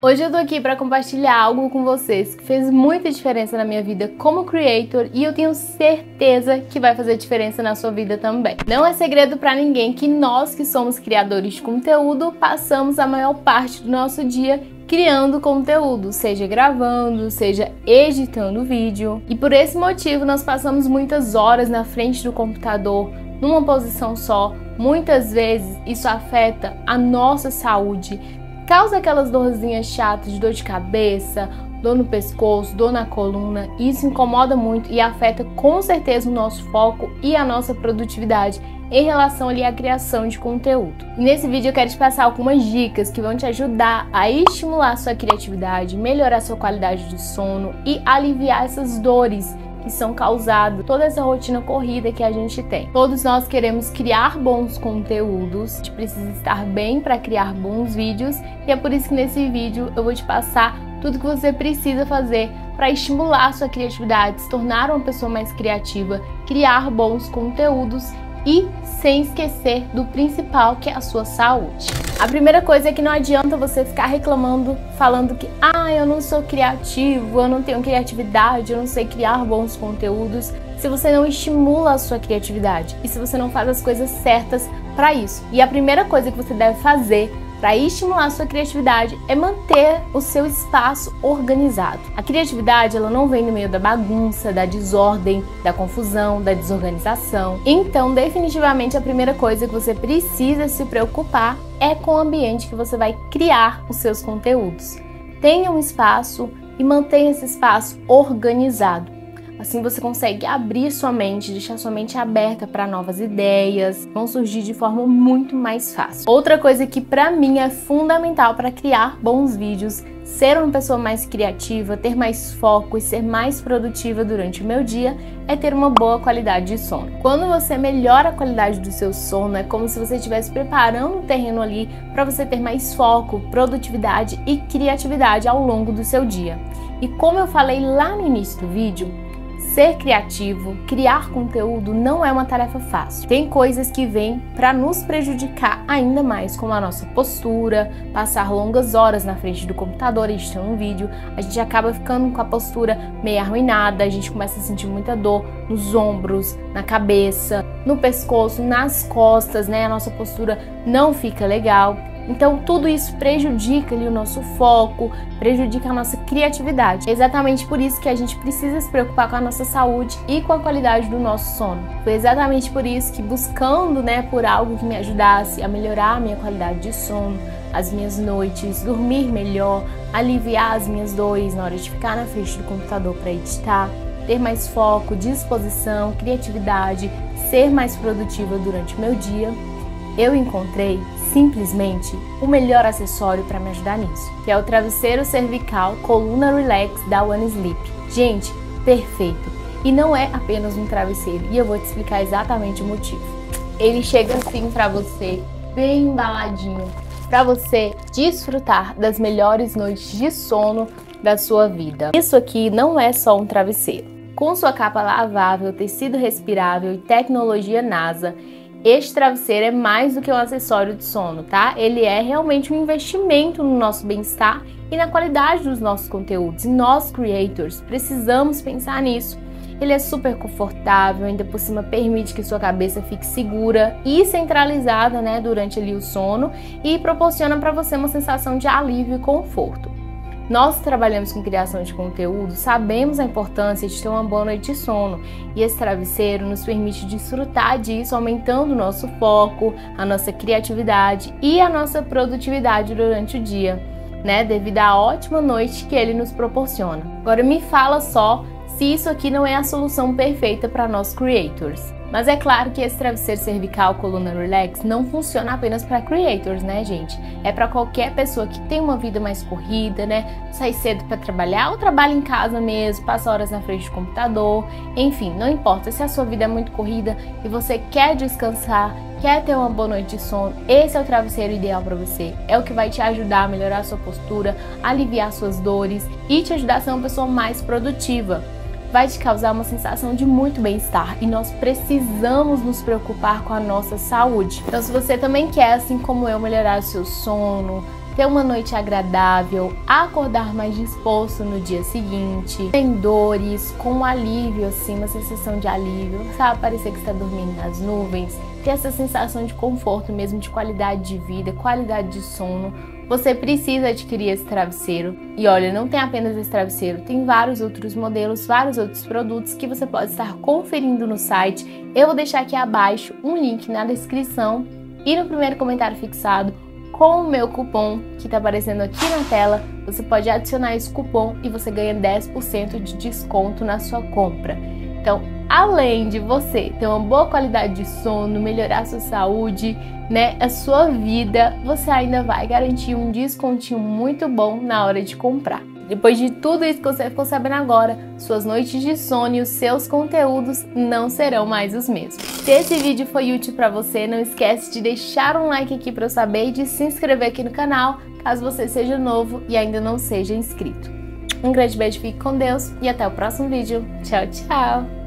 Hoje eu tô aqui para compartilhar algo com vocês que fez muita diferença na minha vida como creator e eu tenho certeza que vai fazer diferença na sua vida também. Não é segredo para ninguém que nós que somos criadores de conteúdo passamos a maior parte do nosso dia criando conteúdo, seja gravando, seja editando vídeo. E por esse motivo nós passamos muitas horas na frente do computador, numa posição só. Muitas vezes isso afeta a nossa saúde, causa aquelas dorzinhas chatas de dor de cabeça, dor no pescoço, dor na coluna. Isso incomoda muito e afeta com certeza o nosso foco e a nossa produtividade em relação ali à criação de conteúdo. Nesse vídeo eu quero te passar algumas dicas que vão te ajudar a estimular sua criatividade, melhorar sua qualidade de sono e aliviar essas dores que são causados toda essa rotina corrida que a gente tem. Todos nós queremos criar bons conteúdos, a gente precisa estar bem para criar bons vídeos e é por isso que nesse vídeo eu vou te passar tudo que você precisa fazer para estimular sua criatividade, se tornar uma pessoa mais criativa, criar bons conteúdos e sem esquecer do principal que é a sua saúde. A primeira coisa é que não adianta você ficar reclamando, falando que ah, eu não sou criativo, eu não tenho criatividade, eu não sei criar bons conteúdos, se você não estimula a sua criatividade e se você não faz as coisas certas para isso. E a primeira coisa que você deve fazer para estimular sua criatividade é manter o seu espaço organizado. A criatividade ela não vem no meio da bagunça, da desordem, da confusão, da desorganização. Então, definitivamente a primeira coisa que você precisa se preocupar é com o ambiente que você vai criar os seus conteúdos. Tenha um espaço e mantenha esse espaço organizado. Assim você consegue abrir sua mente, deixar sua mente aberta para novas ideias, vão surgir de forma muito mais fácil. Outra coisa que para mim é fundamental para criar bons vídeos, ser uma pessoa mais criativa, ter mais foco e ser mais produtiva durante o meu dia é ter uma boa qualidade de sono. Quando você melhora a qualidade do seu sono, é como se você estivesse preparando um terreno ali para você ter mais foco, produtividade e criatividade ao longo do seu dia. E como eu falei lá no início do vídeo, Ser criativo, criar conteúdo não é uma tarefa fácil. Tem coisas que vêm para nos prejudicar ainda mais, como a nossa postura, passar longas horas na frente do computador editando um vídeo, a gente acaba ficando com a postura meio arruinada, a gente começa a sentir muita dor nos ombros, na cabeça, no pescoço, nas costas, né? A nossa postura não fica legal. Então, tudo isso prejudica ali, o nosso foco, prejudica a nossa criatividade. É exatamente por isso que a gente precisa se preocupar com a nossa saúde e com a qualidade do nosso sono. Foi exatamente por isso que, buscando né, por algo que me ajudasse a melhorar a minha qualidade de sono, as minhas noites, dormir melhor, aliviar as minhas dores na hora de ficar na frente do computador para editar, ter mais foco, disposição, criatividade, ser mais produtiva durante o meu dia, eu encontrei simplesmente o melhor acessório para me ajudar nisso, que é o travesseiro cervical Coluna Relax da One Sleep. Gente, perfeito! E não é apenas um travesseiro, e eu vou te explicar exatamente o motivo. Ele chega assim para você, bem embaladinho, para você desfrutar das melhores noites de sono da sua vida. Isso aqui não é só um travesseiro. Com sua capa lavável, tecido respirável e tecnologia NASA, este travesseiro é mais do que um acessório de sono, tá? Ele é realmente um investimento no nosso bem-estar e na qualidade dos nossos conteúdos. E nós, creators, precisamos pensar nisso. Ele é super confortável, ainda por cima permite que sua cabeça fique segura e centralizada, né, durante ali o sono e proporciona para você uma sensação de alívio e conforto. Nós que trabalhamos com criação de conteúdo sabemos a importância de ter uma boa noite de sono e esse travesseiro nos permite desfrutar disso, aumentando o nosso foco, a nossa criatividade e a nossa produtividade durante o dia, né? Devido à ótima noite que ele nos proporciona. Agora me fala só se isso aqui não é a solução perfeita para nós creators. Mas é claro que esse travesseiro cervical coluna relax não funciona apenas para creators, né, gente? É para qualquer pessoa que tem uma vida mais corrida, né? Sai cedo para trabalhar ou trabalha em casa mesmo, passa horas na frente do computador, enfim, não importa se a sua vida é muito corrida e você quer descansar, quer ter uma boa noite de sono, esse é o travesseiro ideal para você. É o que vai te ajudar a melhorar a sua postura, aliviar suas dores e te ajudar a ser uma pessoa mais produtiva vai te causar uma sensação de muito bem-estar e nós precisamos nos preocupar com a nossa saúde. Então, se você também quer, assim como eu, melhorar o seu sono, ter uma noite agradável, acordar mais disposto no dia seguinte, sem dores, com um alívio, assim, uma sensação de alívio, sabe? Parecer que está dormindo nas nuvens, ter essa sensação de conforto mesmo, de qualidade de vida, qualidade de sono. Você precisa adquirir esse travesseiro. E olha, não tem apenas esse travesseiro, tem vários outros modelos, vários outros produtos que você pode estar conferindo no site. Eu vou deixar aqui abaixo um link na descrição e no primeiro comentário fixado com o meu cupom que está aparecendo aqui na tela. Você pode adicionar esse cupom e você ganha 10% de desconto na sua compra. Então, além de você ter uma boa qualidade de sono, melhorar sua saúde, né, a sua vida, você ainda vai garantir um descontinho muito bom na hora de comprar. Depois de tudo isso que você ficou sabendo agora, suas noites de sono e os seus conteúdos não serão mais os mesmos. Se esse vídeo foi útil para você, não esquece de deixar um like aqui para eu saber e de se inscrever aqui no canal, caso você seja novo e ainda não seja inscrito. Um grande beijo, fique com Deus e até o próximo vídeo. Tchau, tchau!